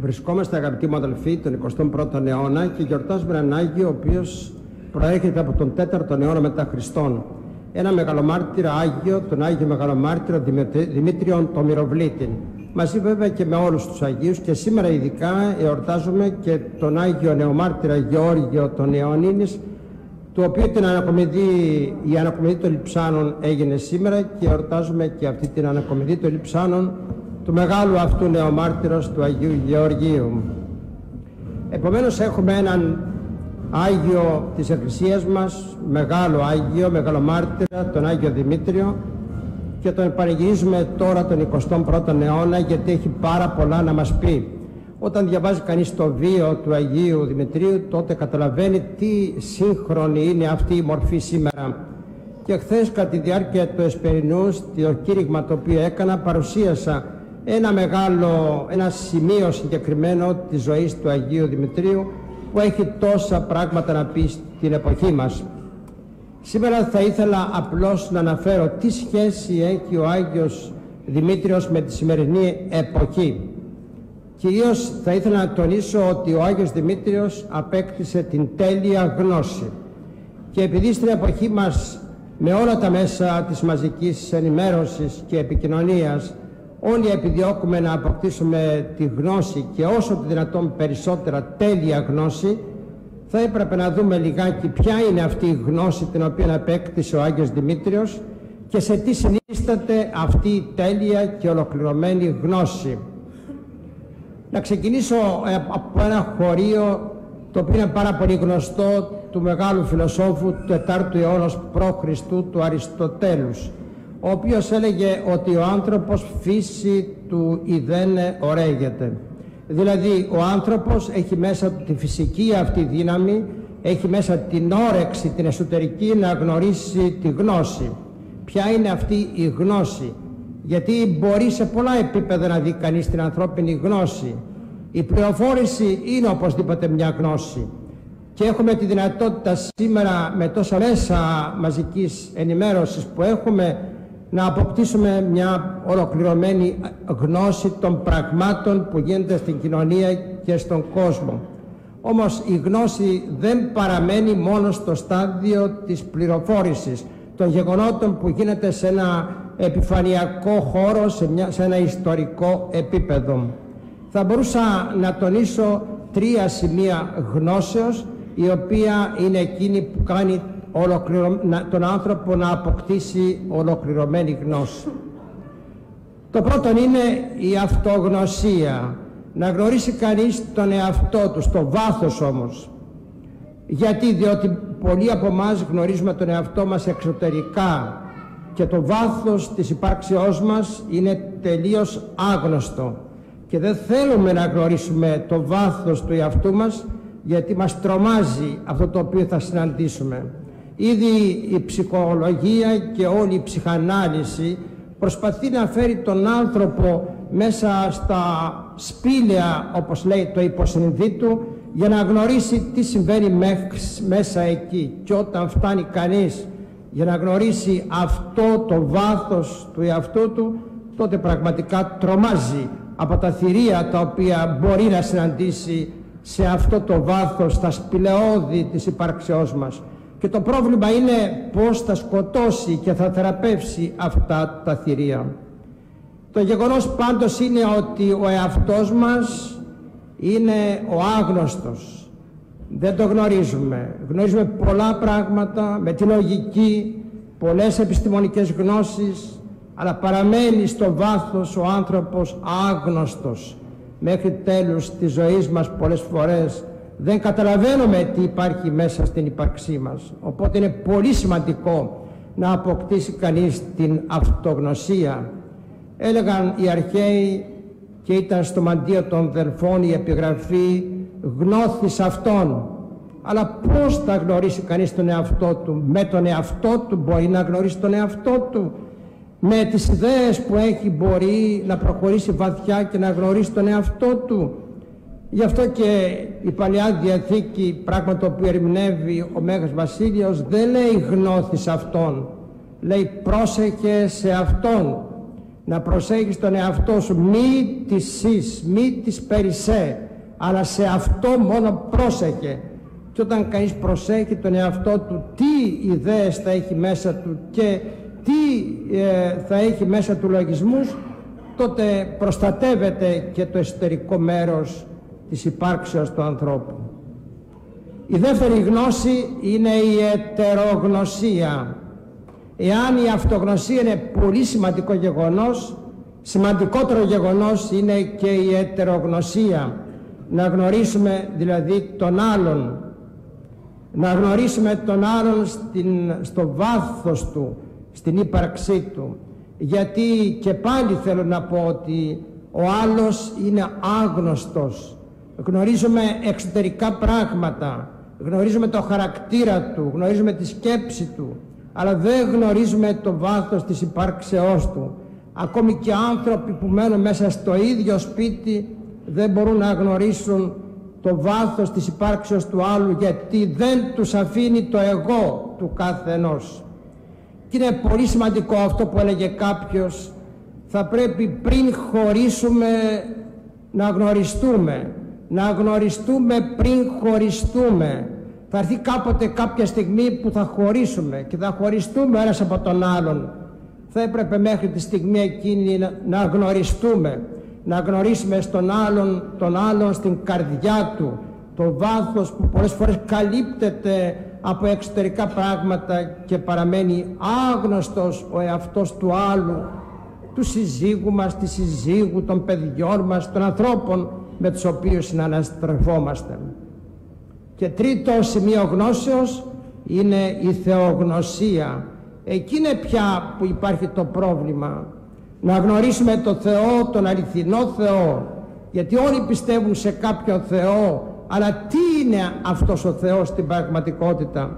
Βρισκόμαστε αγαπητοί μου αδελφοί τον 21ο αιώνα και γιορτάζουμε έναν Άγιο ο οποίος προέρχεται από τον 4ο αιώνα μετά Χριστόν. Ένα μεγαλομάρτυρο Άγιο, τον Άγιο Μεγαλομάρτυρο Δημήτριον το Μυροβλήτη. Μαζί βέβαια και με όλους τους Αγίους και σήμερα ειδικά εορτάζουμε και τον Άγιο Νεομάρτυρα Γεώργιο τον Ιωαννίνης το οποίο την ανακομιδή, η ανακομιδή των Λιψάνων έγινε σήμερα και εορτάζουμε και αυτή την ανακομιδή των Λιψάνων του μεγάλου αυτού νεομάρτυρος του Αγίου Γεωργίου. Επομένως έχουμε έναν Άγιο της Εκκλησίας μας, μεγάλο Άγιο, μεγαλομάρτυρα, τον Άγιο Δημήτριο και τον πανηγυρίζουμε τώρα τον 21ο αιώνα γιατί έχει πάρα πολλά να μας πει. Όταν διαβάζει κανείς το βίο του Αγίου Δημητρίου τότε καταλαβαίνει τι σύγχρονη είναι αυτή η μορφή σήμερα. Και χθες κατά τη διάρκεια του Εσπερινού, το κήρυγμα το οποίο έκανα, παρουσίασα ένα μεγάλο, ένα σημείο συγκεκριμένο της ζωής του Αγίου Δημητρίου που έχει τόσα πράγματα να πει στην εποχή μας. Σήμερα θα ήθελα απλώς να αναφέρω τι σχέση έχει ο Άγιος Δημήτριος με τη σημερινή εποχή. Κυρίως θα ήθελα να τονίσω ότι ο Άγιος Δημήτριος απέκτησε την τέλεια γνώση και επειδή στην εποχή μας με όλα τα μέσα της μαζικής ενημέρωσης και επικοινωνίας όλοι επιδιώκουμε να αποκτήσουμε τη γνώση και όσο το δυνατόν περισσότερα τέλεια γνώση θα έπρεπε να δούμε λιγάκι ποια είναι αυτή η γνώση την οποία απέκτησε ο Άγιος Δημήτριος και σε τι συνίσταται αυτή η τέλεια και ολοκληρωμένη γνώση. Να ξεκινήσω ε, από ένα χωρίο το οποίο είναι πάρα πολύ γνωστό του μεγάλου φιλοσόφου του 4ου αιώνα π.Χ. του Αριστοτέλους ο οποίος έλεγε ότι ο άνθρωπος φύση του ιδένε ωραίγεται. Δηλαδή ο άνθρωπος έχει μέσα τη φυσική αυτή δύναμη, έχει μέσα την όρεξη, την εσωτερική να γνωρίσει τη γνώση. Ποια είναι αυτή η γνώση; Γιατί μπορεί σε πολλά επίπεδα να δει κανείς την ανθρώπινη γνώση. Η πληροφόρηση είναι οπωσδήποτε μια γνώση. Και έχουμε τη δυνατότητα σήμερα με τόσα μέσα μαζικής ενημέρωσης που έχουμε να αποκτήσουμε μια ολοκληρωμένη γνώση των πραγμάτων που γίνονται στην κοινωνία και στον κόσμο. Όμως η γνώση δεν παραμένει μόνο στο στάδιο της πληροφόρησης των γεγονότων που γίνεται σε ένα επιφανειακό χώρο, σε, μια, σε ένα ιστορικό επίπεδο. Θα μπορούσα να τονίσω τρία σημεία γνώσεως η οποία είναι εκείνη που κάνει τον άνθρωπο να αποκτήσει ολοκληρωμένη γνώση. Το πρώτο είναι η αυτογνωσία. Να γνωρίσει κανείς τον εαυτό του, στο βάθος όμως. Γιατί, διότι πολλοί από εμάς γνωρίζουμε τον εαυτό μας εξωτερικά και το βάθος της υπάρξεώς μας είναι τελείως άγνωστο και δεν θέλουμε να γνωρίσουμε το βάθος του εαυτού μας γιατί μας τρομάζει αυτό το οποίο θα συναντήσουμε. Ήδη η ψυχολογία και όλη η ψυχανάλυση προσπαθεί να φέρει τον άνθρωπο μέσα στα σπήλαια, όπως λέει το υποσυνδίτου, για να γνωρίσει τι συμβαίνει μέσα εκεί. Και όταν φτάνει κανείς για να γνωρίσει αυτό το βάθος του εαυτού του, τότε πραγματικά τρομάζει από τα θηρία τα οποία μπορεί να συναντήσει σε αυτό το βάθος, στα σπηλαιώδη της υπάρξεώς μας και το πρόβλημα είναι πώς θα σκοτώσει και θα θεραπεύσει αυτά τα θηρία. Το γεγονός πάντως είναι ότι ο εαυτός μας είναι ο άγνωστος. Δεν το γνωρίζουμε. Γνωρίζουμε πολλά πράγματα με τη λογική, πολλές επιστημονικές γνώσεις, αλλά παραμένει στο βάθος ο άνθρωπος άγνωστος μέχρι τέλους της ζωής μας πολλές φορές δεν καταλαβαίνουμε τι υπάρχει μέσα στην ύπαρξή μας. Οπότε είναι πολύ σημαντικό να αποκτήσει κανείς την αυτογνωσία. Έλεγαν οι αρχαίοι και ήταν στο μαντίο των δελφών η επιγραφή γνώθης αυτών. Αλλά πώς θα γνωρίσει κανείς τον εαυτό του; Με τον εαυτό του μπορεί να γνωρίσει τον εαυτό του; Με τις ιδέες που έχει μπορεί να προχωρήσει βαθιά και να γνωρίσει τον εαυτό του; Γι' αυτό και η Παλαιά Διαθήκη, πράγμα το οποίο ερμηνεύει ο Μέγας Βασίλειος, δεν λέει γνώθης αυτόν. Λέει πρόσεχε σε αυτόν. να προσέχεις τον εαυτό σου μη της σεις, μη της περισσέ αλλά σε αυτό μόνο πρόσεχε και όταν κανείς προσέχει τον εαυτό του τι ιδέες θα έχει μέσα του και τι ε, θα έχει μέσα του λογισμούς τότε προστατεύεται και το εσωτερικό μέρος της υπάρξεως του ανθρώπου. Η δεύτερη γνώση είναι η ετερογνωσία. Εάν η αυτογνωσία είναι πολύ σημαντικό γεγονός, σημαντικότερο γεγονός είναι και η ετερογνωσία. Να γνωρίσουμε δηλαδή τον άλλον, να γνωρίσουμε τον άλλον στην, στο βάθος του, στην ύπαρξή του. Γιατί και πάλι θέλω να πω ότι ο άλλος είναι άγνωστος. Γνωρίζουμε εξωτερικά πράγματα, γνωρίζουμε το χαρακτήρα του, γνωρίζουμε τη σκέψη του, αλλά δεν γνωρίζουμε το βάθος της υπάρξεώς του. Ακόμη και άνθρωποι που μένουν μέσα στο ίδιο σπίτι δεν μπορούν να γνωρίσουν το βάθος της υπάρξεως του άλλου γιατί δεν τους αφήνει το εγώ του κάθε ενός. Και είναι πολύ σημαντικό αυτό που έλεγε κάποιος θα πρέπει πριν χωρίσουμε να γνωριστούμε να γνωριστούμε πριν χωριστούμε. Θα έρθει κάποτε κάποια στιγμή που θα χωρίσουμε και θα χωριστούμε ένας από τον άλλον. Θα έπρεπε μέχρι τη στιγμή εκείνη να, να γνωριστούμε να γνωρίσουμε στον άλλον, τον άλλον στην καρδιά του το βάθος που πολλές φορές καλύπτεται από εξωτερικά πράγματα και παραμένει άγνωστος ο εαυτός του άλλου του συζύγου μας, της συζύγου, των παιδιών μας, των ανθρώπων με τους οποίους συναναστρεφόμαστε. Και τρίτο σημείο γνώσεως είναι η θεογνωσία. Εκεί είναι πια που υπάρχει το πρόβλημα να γνωρίσουμε το Θεό, τον αληθινό Θεό γιατί όλοι πιστεύουν σε κάποιο Θεό αλλά τι είναι αυτός ο Θεός στην πραγματικότητα;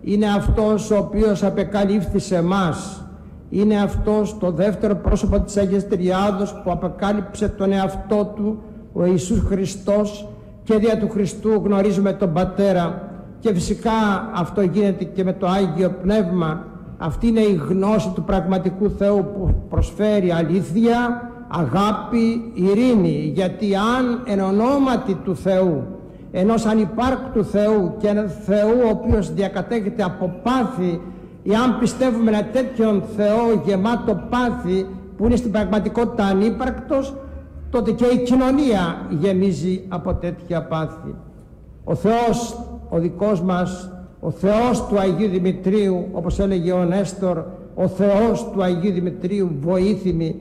Είναι αυτός ο οποίος απεκαλύφθη σε μας είναι αυτός το δεύτερο πρόσωπο της Αγίας Τριάδος που απεκάλυψε τον εαυτό του ο Ιησούς Χριστός και δια του Χριστού γνωρίζουμε τον Πατέρα και φυσικά αυτό γίνεται και με το Άγιο Πνεύμα αυτή είναι η γνώση του πραγματικού Θεού που προσφέρει αλήθεια, αγάπη, ειρήνη. Γιατί αν εν ονόματι του Θεού, ενός ανυπάρκτου Θεού και ένα Θεού ο οποίος διακατέχεται από πάθη, ή αν πιστεύουμε ένα τέτοιον Θεό γεμάτο πάθη που είναι στην πραγματικότητα ανύπαρκτος, τότε και η κοινωνία γεμίζει από τέτοια πάθη. Ο Θεός, ο δικός μας ο Θεός του Αγίου Δημητρίου όπως έλεγε ο Νέστορ ο Θεός του Αγίου Δημητρίου βοήθημη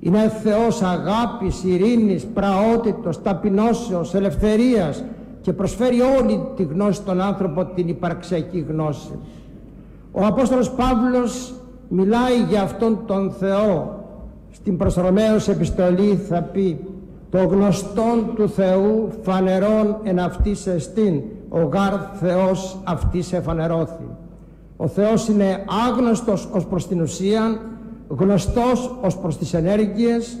είναι Θεός αγάπης, ειρήνης, πραότητος, ταπεινώσεως, ελευθερίας και προσφέρει όλη τη γνώση στον άνθρωπο την υπαρξιακή γνώση. Ο Απόστολος Παύλος μιλάει για αυτόν τον Θεό στην προς Ρωμαίους επιστολή θα πει το γνωστόν του Θεού φανερών εν αυτής εστίν ο γάρ Θεός αυτής εφανερώθη. Ο Θεός είναι άγνωστος ως προς την ουσία, γνωστός ως προς τις ενέργειες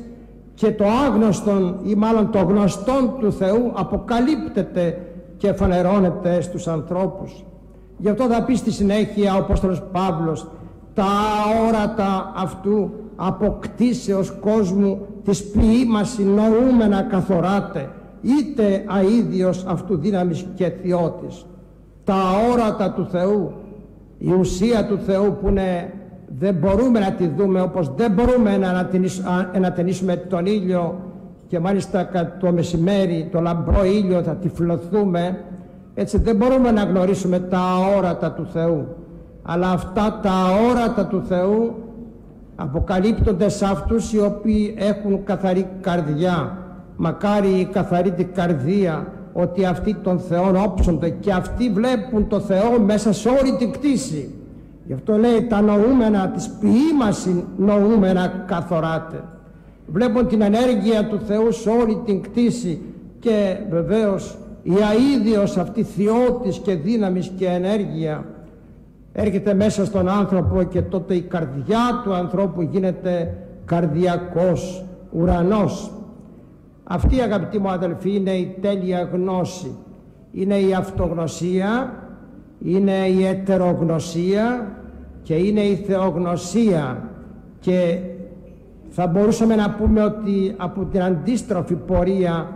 και το άγνωστον ή μάλλον το γνωστόν του Θεού αποκαλύπτεται και φανερώνεται στους ανθρώπους. Γι' αυτό θα πει στη συνέχεια ο Απόστολος Παύλος τα αόρατα αυτού αποκτήσεως κόσμου της ποιήμαση νοούμενα καθοράτε είτε αίδιος αυτού δύναμης και θεότης. Τα αόρατα του Θεού η ουσία του Θεού που είναι δεν μπορούμε να τη δούμε όπως δεν μπορούμε να ανατενίσουμε τον ήλιο και μάλιστα το μεσημέρι το λαμπρό ήλιο θα τυφλωθούμε. Έτσι δεν μπορούμε να γνωρίσουμε τα αόρατα του Θεού. Αλλά αυτά τα αόρατα του Θεού αποκαλύπτονται σε αυτούς οι οποίοι έχουν καθαρή καρδιά. Μακάρι η καθαρή την καρδία ότι αυτοί τον Θεό όψονται και αυτοί βλέπουν το Θεό μέσα σε όλη την κτήση. Γι' αυτό λέει τα νοούμενα της ποιήμαση νοούμενα καθοράτε βλέπουν την ενέργεια του Θεού σε όλη την κτήση και βεβαίως η αίδιος αυτή θειότης και δύναμης και ενέργεια έρχεται μέσα στον άνθρωπο και τότε η καρδιά του ανθρώπου γίνεται καρδιακός ουρανός. Αυτή αγαπητοί μου αδελφοί είναι η τέλεια γνώση. Είναι η αυτογνωσία, είναι η ετερογνωσία και είναι η θεογνωσία και Θα μπορούσαμε να πούμε ότι από την αντίστροφη πορεία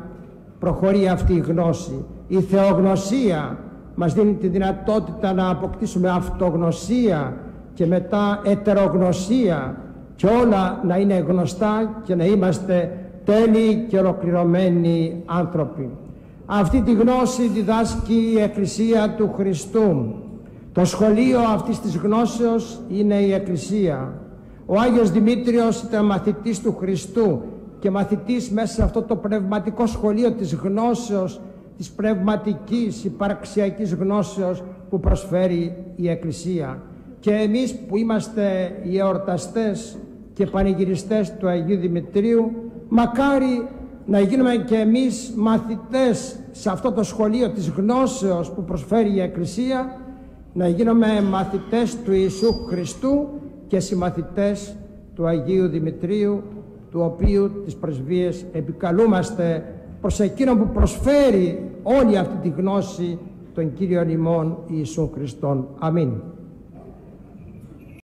προχωρεί αυτή η γνώση. Η θεογνωσία μας δίνει τη δυνατότητα να αποκτήσουμε αυτογνωσία και μετά ετερογνωσία και όλα να είναι γνωστά και να είμαστε τέλειοι και ολοκληρωμένοι άνθρωποι. Αυτή τη γνώση διδάσκει η Εκκλησία του Χριστού. Το σχολείο αυτής της γνώσεως είναι η Εκκλησία. Ο Άγιος Δημήτριος ήταν μαθητής του Χριστού και μαθητής μέσα σε αυτό το πνευματικό σχολείο της γνώσεως, της πνευματικής υπαρξιακής γνώσεως που προσφέρει η Εκκλησία. Και εμείς που είμαστε οι εορταστές και πανηγυριστές του Αγίου Δημητρίου, μακάρι να γίνουμε και εμείς μαθητές σε αυτό το σχολείο της γνώσεως που προσφέρει η Εκκλησία, να γίνουμε μαθητές του Ιησού Χριστού και συμμαθητές του Αγίου Δημητρίου, του οποίου τις πρεσβείες επικαλούμαστε προς εκείνο που προσφέρει όλη αυτή τη γνώση των Κύριων ημών Ιησού Χριστών. Αμήν.